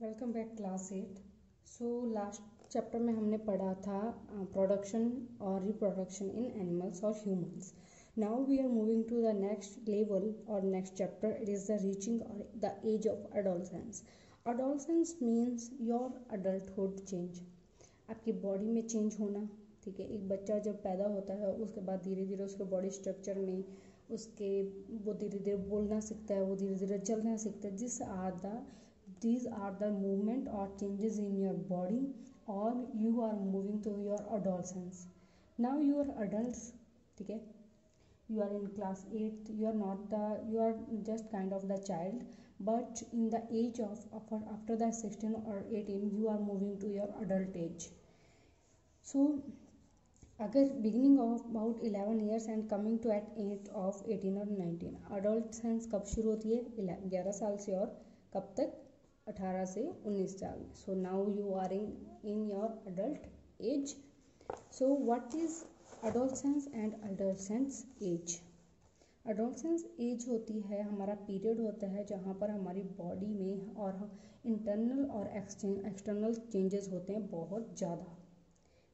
Welcome back class eight so last chapter में हमने पढ़ा था प्रोडक्शन और रिप्रोडक्शन इन एनिमल्स और humans now we are moving to the next level और next chapter it is the reaching और the age of adolescence adolescence means your adulthood change आपकी body में चेंज होना, ठीक है? एक बच्चा जब पैदा होता है, उसके बाद धीरे धीरे उसके बॉडी स्ट्रक्चर में उसके वो धीरे धीरे बोलना सीखता है, वो धीरे धीरे चलना सीखता है, जिस are the these are the movement or changes in your body or you are moving to your adolescence now you are adults ठीक है you are in class 8 you are not the you are just kind of the child but in the age of after, after the 16 or 18 you are moving to your adult age so अगर beginning of about 11 years and coming to at age of 18 और 19 adult sense कब शुरू होती है ग्यारह साल से और कब तक 18 से 19 साल। So now you are in in your adult age so what is adolescence and adolescence age adolescence age होती है, हमारा पीरियड होता है जहाँ पर हमारी बॉडी में और इंटरनल और एक्सटर्नल चेंजेस होते हैं बहुत ज़्यादा।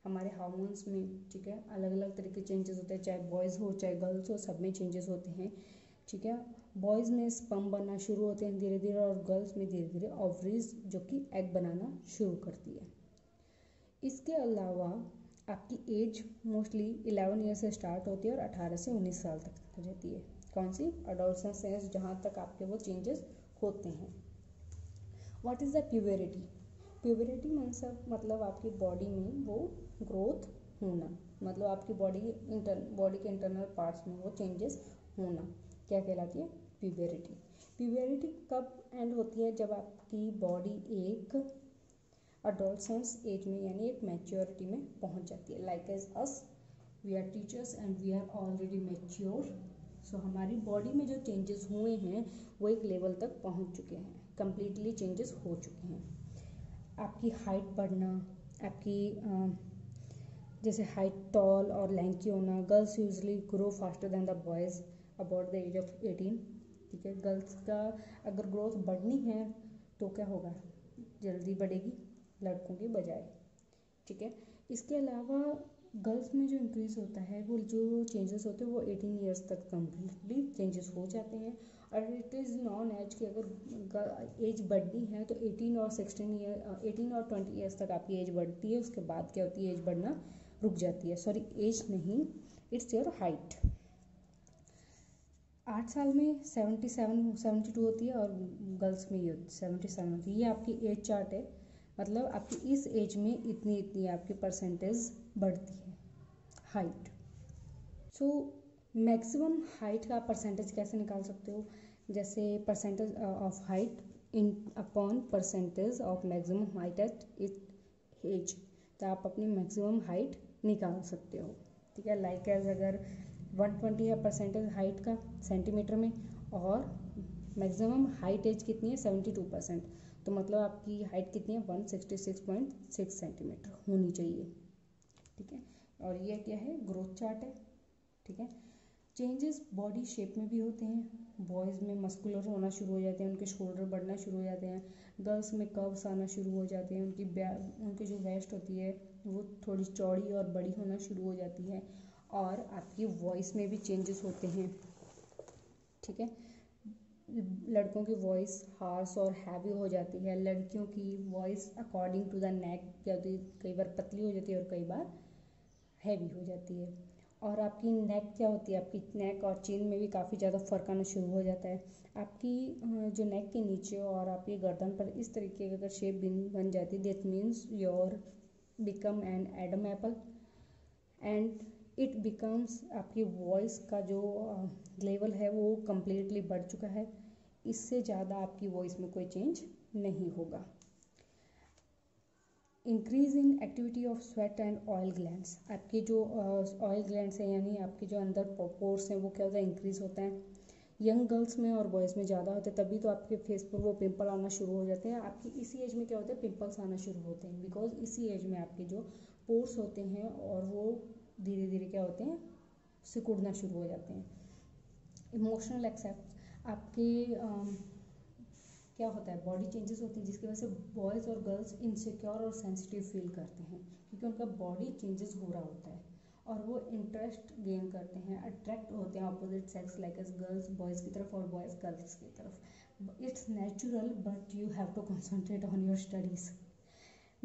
हमारे हार्मोन्स में, ठीक है अलग अलग तरह के चेंजेस होते हैं, चाहे बॉयज़ हो, चाहे गर्ल्स हो, सब में चेंजेस होते हैं। ठीक है? बॉयज़ में स्पम बनना शुरू होते हैं धीरे धीरे और गर्ल्स में धीरे धीरे ऑवरीज जो कि एग बनाना शुरू करती है। इसके अलावा आपकी एज मोस्टली 11 ईयर से स्टार्ट होती है और 18 से 19 साल तक रहती है। कौन सी? अडोलसेंस एज जहाँ तक आपके वो चेंजेस होते हैं। What is the puberty puberty मतलब आपकी बॉडी में वो ग्रोथ होना मतलब आपकी बॉडी इंटर बॉडी के इंटरनल पार्ट्स में वो चेंजेस होना। क्या कहलाती है? प्यूबेरिटी प्यूबेरिटी कब एंड होती है? जब आपकी बॉडी एक अडोलसेंस एज में, यानी एक मैच्योरिटी में पहुँच जाती है। Like as us we are teachers and we are already mature so हमारी बॉडी में जो चेंजेस हुए हैं, वो एक लेवल तक पहुँच चुके हैं। कम्प्लीटली चेंजेस हो चुके हैं। आपकी हाइट बढ़ना, आपकी जैसे हाइट टॉल और लैंकी होना girls usually grow faster than the boys about the age of eighteen ठीक है? गर्ल्स का अगर ग्रोथ बढ़नी है तो क्या होगा? जल्दी बढ़ेगी, लड़कों के बजाय, ठीक है? इसके अलावा गर्ल्स में जो इंक्रीज़ होता है, वो जो चेंजेस होते हैं, वो एटीन ईयर्स तक कम्प्लीटली चेंजेस हो जाते हैं। और इट इज़ नॉन एज कि अगर एज बढ़नी है तो एटीन और सिक्सटीन ईयर एटीन और ट्वेंटी ईयर्स तक आपकी एज बढ़ती है, उसके बाद क्या होती है? एज बढ़ना रुक जाती है। सॉरी एज नहीं इट्स योर हाइट आठ साल में सेवेंटी सेवन सेवेंटी टू होती है और गर्ल्स में ये सेवेंटी सेवन होती है। ये आपकी एज चार्ट है। मतलब आपकी इस एज में इतनी इतनी आपकी परसेंटेज बढ़ती है। हाइट सो मैक्सिमम हाइट का परसेंटेज कैसे निकाल सकते हो? जैसे percentage of height in upon percentage of maximum height at it age तो आप अपनी मैक्सिमम हाइट निकाल सकते हो। ठीक है? लाइक एज अगर वन ट्वेंटी है परसेंटेज हाइट का सेंटीमीटर में, और मैक्सिमम हाइट एज कितनी है? सेवेंटी टू परसेंट तो मतलब आपकी हाइट कितनी है? One sixty six point six centimetre होनी चाहिए। ठीक है? और ये क्या है? ग्रोथ चार्ट है। ठीक है? चेंजेस बॉडी शेप में भी होते हैं। बॉयज़ में मस्कुलर होना शुरू हो जाते हैं, उनके शोल्डर बढ़ना शुरू हो जाते हैं। गर्ल्स में कर्व्स आना शुरू हो जाते हैं, उनकी उनकी जो वेस्ट होती है, वो थोड़ी चौड़ी और बड़ी होना शुरू हो जाती है। और आपकी वॉइस में भी चेंजेस होते हैं। ठीक है? लड़कों की वॉइस हार्स और हैवी हो जाती है। लड़कियों की voice according to the neck क्या होती कई बार पतली हो जाती है और कई बार हैवी हो जाती है। और आपकी नेक क्या होती है? आपकी नेक और चीन में भी काफ़ी ज़्यादा फ़र्क आना शुरू हो जाता है। आपकी जो नेक के नीचे और आपकी गर्दन पर इस तरीके की अगर शेप बिन, बन जाती है that means your become an Adam apple and it becomes आपकी वॉइस का जो लेवल है वो कम्प्लीटली बढ़ चुका है। इससे ज़्यादा आपकी वॉइस में कोई चेंज नहीं होगा। Increase in activity of sweat and oil glands आपके जो ऑयल ग्लैंड्स हैं, यानी आपके जो अंदर पोर्स हैं, वो क्या होता है इंक्रीज होता है। यंग गर्ल्स में और बॉयज़ में ज़्यादा होते हैं, तभी तो आपके फेस पर वो पिंपल आना शुरू हो जाते हैं। आपकी इसी एज में क्या होता है पिंपल्स आना शुरू होते हैं। बिकॉज़ इसी एज में आपके जो पोर्स होते हैं और वो धीरे धीरे क्या होते हैं, सिकुड़ना शुरू हो जाते हैं। इमोशनल एक्सेप्ट आपके क्या होता है बॉडी चेंजेस होती है, जिसकी वजह से बॉयज़ और गर्ल्स इनसिक्योर और सेंसिटिव फील करते हैं, क्योंकि उनका बॉडी चेंजेस हो रहा होता है और वो इंटरेस्ट गेन करते हैं अट्रैक्ट होते हैं opposite sex like as girls boys की तरफ़ और बॉयज़ गर्ल्स की तरफ़। It's natural but you have to concentrate on your studies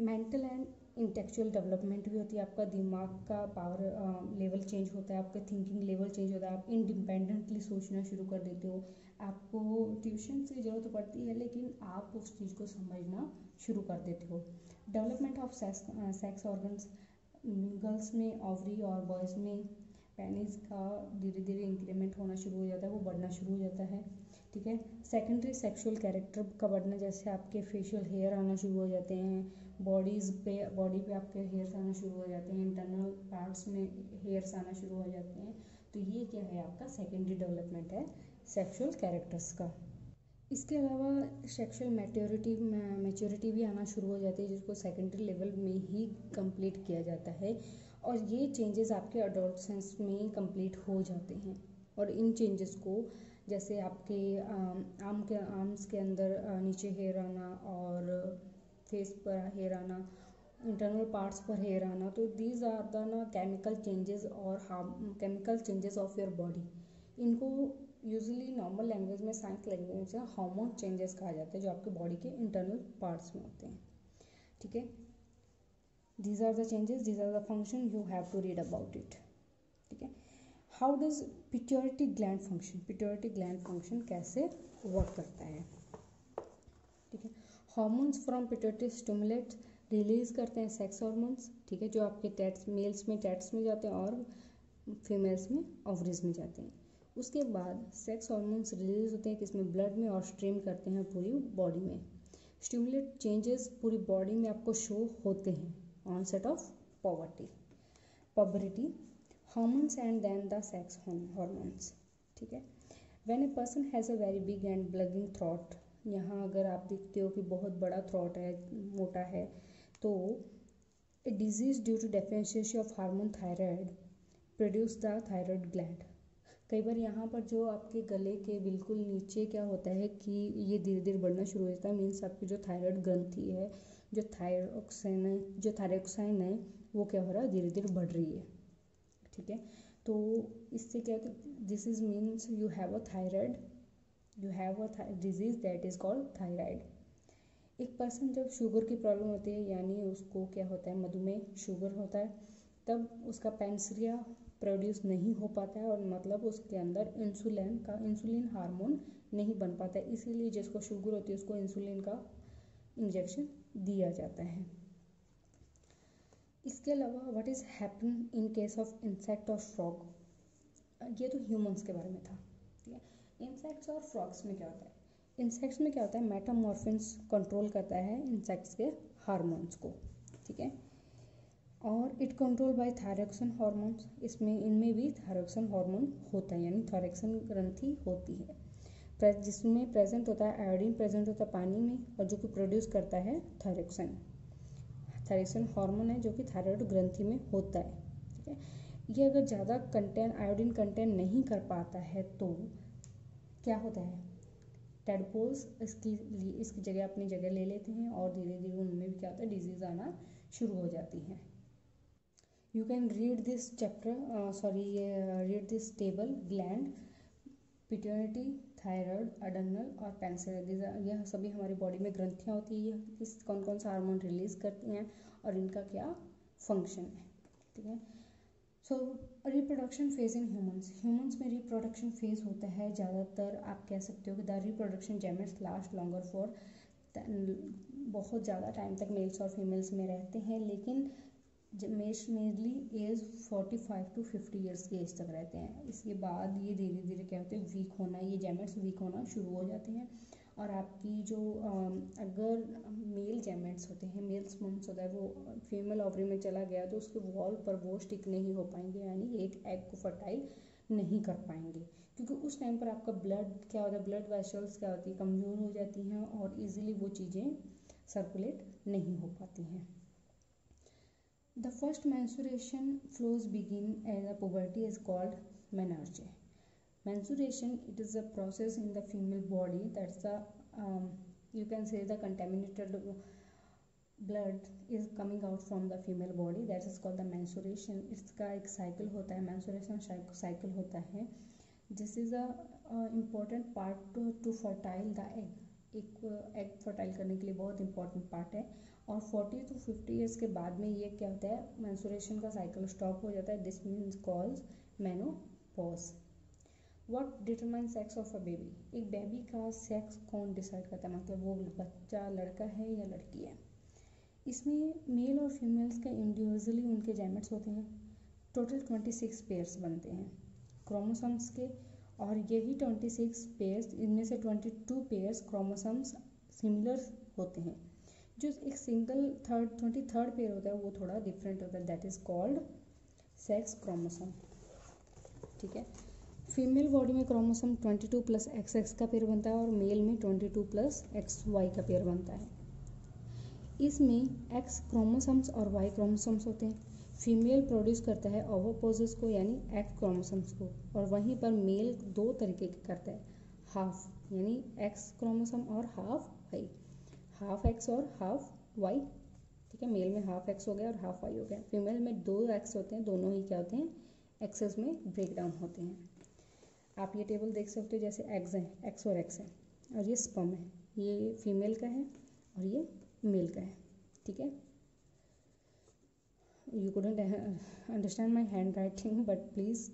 mental and intellectual development भी होती है, आपका दिमाग का पावर लेवल चेंज होता है, आपका थिंकिंग लेवल चेंज होता है, आप इंडिपेंडेंटली सोचना शुरू कर देते हो। आपको ट्यूशन की ज़रूरत पड़ती है, लेकिन आप उस चीज़ को समझना शुरू कर देते हो। Development of sex organs girls में ऑवरी और बॉयज़ में पेनिस का धीरे धीरे इंक्रीमेंट होना शुरू हो जाता है, वो बढ़ना शुरू हो जाता है, ठीक है? सेकेंडरी सेक्सुअल कैरेक्टर का बढ़ना, जैसे आपके फेशियल हेयर आना शुरू हो जाते हैं बॉडीज़ पे बॉडी पे आपके हेयर्स आना शुरू हो जाते हैं इंटरनल पार्ट्स में हेयर्स आना शुरू हो जाते हैं। तो ये क्या है आपका सेकेंडरी डेवलपमेंट है सेक्सुअल कैरेक्टर्स का। इसके अलावा सेक्सुअल मैच्योरिटी मेच्योरिटी भी आना शुरू हो जाती है, जिसको सेकेंडरी लेवल में ही कंप्लीट किया जाता है। और ये चेंजेस आपके अडोलसेंस में कंप्लीट हो जाते हैं। और इन चेंजेस को, जैसे आपके आम के आर्म्स के अंदर नीचे हेयर आना और फेस पर हेयर आना इंटरनल पार्ट्स पर हेयर आना तो दीज आर द ना केमिकल चेंजेस और chemical changes of your body इनको यूजली नॉर्मल लैंग्वेज में साइंस लैंग्वेज में हार्मोन चेंजेस कहा जाता है, जो आपके बॉडी के इंटरनल पार्ट्स में होते हैं। ठीक है? These are the changes these are the function you have to read about it ठीक है? How does pituitary gland function pituitary gland function कैसे वर्क करता है? Hormones from pituitary stimulate release करते हैं सेक्स हॉर्मोन्स ठीक है, जो आपके टेट्स मेल्स में टेट्स में जाते हैं और फीमेल्स में ओवरीज में जाते हैं। उसके बाद सेक्स हॉर्मोन्स रिलीज़ होते हैं किसमें ब्लड में और स्ट्रीम करते हैं पूरी बॉडी में। स्टिमुलेट चेंजेस पूरी बॉडी में आपको शो होते हैं onset of poverty puberty hormones and then the sex hormones ठीक है। When a person has a very big and bulging throat यहाँ अगर आप देखते हो कि बहुत बड़ा थ्रॉट है, मोटा है तो a disease due to deficiency of hormone thyroid produce the thyroid gland कई बार यहाँ पर जो आपके गले के बिल्कुल नीचे क्या होता है कि ये धीरे धीरे बढ़ना शुरू हो जाता है मीन्स आपकी जो थायराइड ग्रंथि है, जो थायरोक्साइन है, जो थायरोक्साइन है, वो क्या हो रहा है धीरे धीरे बढ़ रही है। ठीक है? तो इससे क्या this is means you have a thyroid you have a disease that is called thyroid एक पर्सन जब शुगर की प्रॉब्लम होती है, यानी उसको क्या होता है मधुमेह शुगर होता है, तब उसका पेंसरिया प्रोड्यूस नहीं हो पाता है और मतलब उसके अंदर इंसुलिन का इंसुलिन हार्मोन नहीं बन पाता है। इसीलिए जिसको शुगर होती है, उसको इंसुलिन का इंजेक्शन दिया जाता है। इसके अलावा what is happen in case of insect और फ्रॉग ये तो ह्यूमंस के बारे में था इंसेक्ट्स और फ्रॉक्स में क्या होता है? इंसेक्ट्स में क्या होता है? मेटामॉर्फिन्स कंट्रोल करता है इंसेक्ट्स के हार्मोन्स को, ठीक है? और it control by thyroxine hormones इसमें, इनमें भी थायरोक्सिन हार्मोन होता है, यानी थायरोक्सिन ग्रंथि होती है। जिसमें प्रेजेंट होता है आयोडीन प्रेजेंट होता है पानी में, और जो कि प्रोड्यूस करता है थायरोक्सिन थायरोक्सिन हार्मोन है जो कि थायराइड ग्रंथि में होता है, ठीक है? ये अगर ज़्यादा कंटेंट आयोडीन कंटेंट नहीं कर पाता है तो क्या होता है? टेडपोल्स इसकी इसकी जगह अपनी जगह ले लेते हैं और धीरे धीरे उनमें भी क्या होता है? डिज़ीज़ आना शुरू हो जाती हैं। You can read this chapter sorry read this table gland pituitary thyroid adrenal और पेंसिल यह सभी हमारी बॉडी में ग्रंथियाँ होती है। किस कौन कौन सा हार्मोन रिलीज़ करती हैं और इनका क्या फ़ंक्शन है? ठीक है? So reproduction phase in humans humans में रिप्रोडक्शन फ़ेज़ होता है ज़्यादातर, आप कह सकते हो कि the reproduction gametes last longer for बहुत ज़्यादा टाइम तक मेल्स और फीमेल्स में रहते हैं, लेकिन mainly age forty five to fifty years की एज तक रहते हैं। इसके बाद ये धीरे धीरे क्या होते हैं वीक होना, ये जेमेट्स वीक होना शुरू हो जाते हैं। और आपकी जो अगर मेल जैमेट्स होते हैं मेल स्पम्स होता है, वो फीमेल ऑवरी में चला गया तो उसके वॉल पर वो स्टिक नहीं हो पाएँगे, यानी एक एग को फर्टाइल नहीं कर पाएँगे। क्योंकि उस टाइम पर आपका ब्लड क्या होता है ब्लड वेसल्स क्या होती है, कमज़ोर हो जाती हैं और इजीली वो चीज़ें सर्कुलेट नहीं हो पाती हैं। The first menstruation flows begin age a puberty is called menarche menstruation it is a process in the female body that's the um, you can say the blood is coming out from the female body that is called the menstruation इसका एक cycle होता है menstruation cycle होता है a uh, important part to, to fertile the egg एक egg uh, fertile करने के लिए बहुत इंपॉर्टेंट पार्ट है और 40 टू 50 इयर्स के बाद में ये क्या होता है मैंसुरेशन का साइकिल स्टॉप हो जाता है this means calls menopause what determine sex of a baby एक बेबी का सेक्स कौन डिसाइड करता है? मतलब वो बच्चा, लड़का है या लड़की है? इसमें मेल और फीमेल्स के इंडिविजुअली उनके जैमेट्स होते हैं। टोटल ट्वेंटी सिक्स पेयर्स बनते हैं। क्रोमोसोम्स के और यही ट्वेंटी सिक्स पेयर्स इनमें से twenty two pairs chromosomes similar होते हैं। जो एक single third twenty third pair होता है, वो थोड़ा डिफरेंट होता है। That is called sex chromosome ठीक है? फीमेल बॉडी में क्रोमोसोम 22 प्लस एक्स एक्स का पेयर बनता है और मेल में 22 प्लस एक्स वाई का पेयर बनता है। इसमें एक्स क्रोमोसोम्स और वाई क्रोमोसोम्स होते हैं। फीमेल प्रोड्यूस करता है ओवोपोजिस को, यानी एक्स क्रोमोसोम्स को, और वहीं पर मेल दो तरीके के करता है। हाफ़ यानी एक्स क्रोमोसोम और हाफ़ वाई हाफ़ एक्स और हाफ़ वाई ठीक है, मेल में हाफ़ एक्स हो गया और हाफ़ वाई हो गया। फीमेल में दो एक्स होते हैं, दोनों ही क्या होते हैं? एक्सेस में ब्रेक डाउन होते हैं। आप ये टेबल देख सकते हो जैसे एक्स हैं एक्स और एक्स है। और ये स्पम है, ये फीमेल का है और ये मेल का है, ठीक है? You couldn't understand my handwriting but please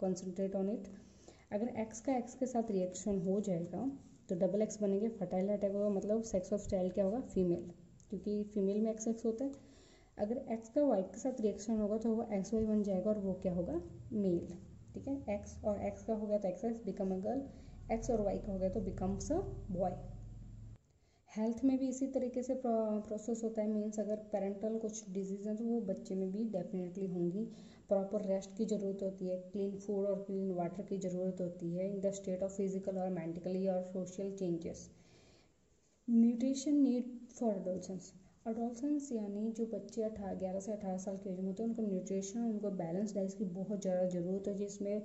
concentrate on it अगर एक्स का एक्स के साथ रिएक्शन हो जाएगा तो डबल एक्स बनेंगे फर्टाइल अटैक होगा मतलब सेक्स ऑफ़ चाइल्ड क्या होगा? फीमेल क्योंकि फीमेल में एक्स एक्स होता है। अगर एक्स का वाई के साथ रिएक्शन होगा तो वो एक्स वाई बन जाएगा और वो क्या होगा? मेल ठीक है? एक्स और एक्स का हो गया तो X X become a girl X और वाई का हो गया तो बिकम्स अ बॉय हेल्थ में भी इसी तरीके से प्रोसेस होता है. मीन्स अगर पेरेंटल कुछ डिज़ीज़ हैं तो वो बच्चे में भी डेफिनेटली होंगी. प्रॉपर रेस्ट की ज़रूरत होती है. क्लीन फ़ूड और क्लीन वाटर की ज़रूरत होती है. In the state of physical और मेंटली और social changes nutrition need for adolescents adolescence यानी जो बच्चे अठारह, ग्यारह से अठारह साल की एज में होते हैं, उनको न्यूट्रिशन उनको बैलेंस डाइट की बहुत ज़्यादा ज़रूरत है, जिसमें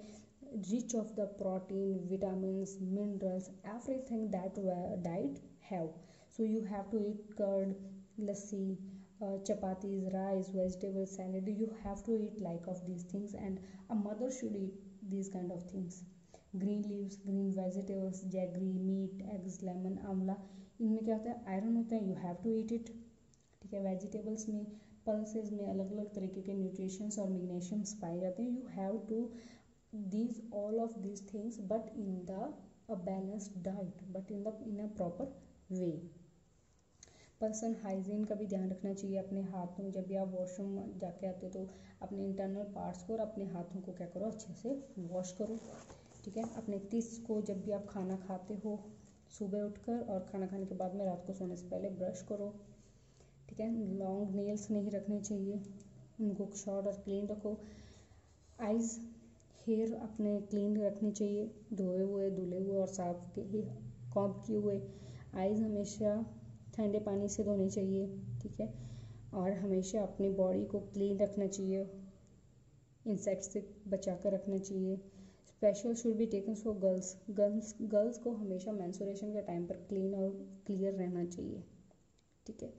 rich of the protein vitamin minerals everything that diet have so you have to eat curd lassi chapati rice vegetable salad you have to eat like of these things and a mother should eat these kind of things green leaves green vegetables jaggery meat eggs lemon amla इनमें क्या होता है? Iron होता है you have to eat it ठीक है vegetables में pulses में अलग अलग तरीके के न्यूट्रिशंस और मैग्नीशियम्स पाए जाते हैं। You have to these, all of these things, but in the, a balanced diet, but in the, in a proper way. Person hygiene का भी ध्यान रखना चाहिए अपने हाथों में। जब भी आप वॉशरूम जाके आते हो तो अपने इंटरनल पार्ट्स को और अपने हाथों को क्या करो? अच्छे से वॉश करो। ठीक है? अपने तिस को जब भी आप खाना खाते हो, सुबह उठकर और खाना खाने के बाद में रात को सोने से पहले ब्रश करो। ठीक है? लॉन्ग नेल्स नहीं रखने चाहिए। उनको शॉर्ट और क्लीन रखो। आइज़ हेयर अपने क्लीन रखने चाहिए। धोए हुए, धुले हुए और साफ़ के कॉम्प किए हुए। आइज़ हमेशा ठंडे पानी से धोने चाहिए, ठीक है? और हमेशा अपनी बॉडी को क्लीन रखना चाहिए। इंसेक्ट से बचा कर रखना चाहिए। Special should be taken for girls girls girls को हमेशा मैंसुरेशन के टाइम पर क्लीन और क्लियर रहना चाहिए। ठीक है?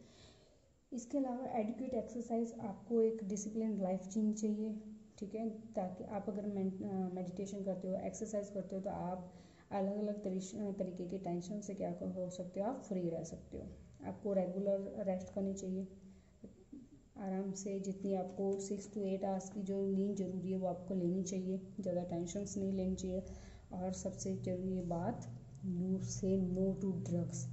इसके अलावा एडिक्यूट एक्सरसाइज आपको एक डिसिप्लिन लाइफ जीनी चाहिए, ठीक है? ताकि आप अगर मेडिटेशन करते हो एक्सरसाइज करते हो तो आप अलग अलग तरीके के टेंशन से क्या हो सकते हो, आप फ्री रह सकते हो। आपको रेगुलर रेस्ट करनी चाहिए। आराम से जितनी आपको सिक्स टू एट आवर्स की जो नींद ज़रूरी है, वो आपको लेनी चाहिए। ज़्यादा टेंशन्स नहीं लेनी चाहिए। और सबसे ज़रूरी बात नो से नो टू ड्रग्स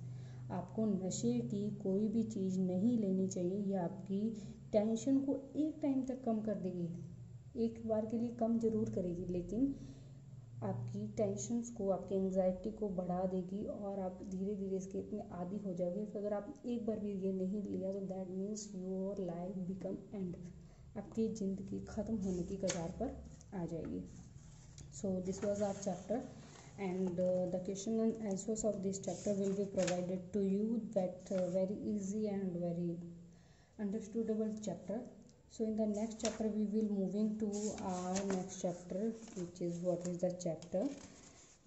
आपको नशे की कोई भी चीज़ नहीं लेनी चाहिए, ये आपकी टेंशन को एक टाइम तक कम कर देगी। एक बार के लिए कम ज़रूर करेगी, लेकिन आपकी टेंशन्स को, आपकी एंग्जाइटी को बढ़ा देगी और आप धीरे धीरे इसके इतने आदि हो जाओगे तो अगर आप एक बार भी ये नहीं लिया तो that means your life become end आपकी ज़िंदगी ख़त्म होने की कगार पर आ जाएगी। So this was our chapter and uh, the question and answers of this chapter will be provided to you that uh, very easy and very understandable chapter. So in the next chapter we will moving to our next chapter which is what is the chapter?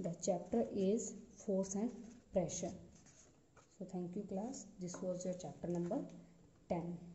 The chapter is force and pressure. So thank you class. This was your chapter number 10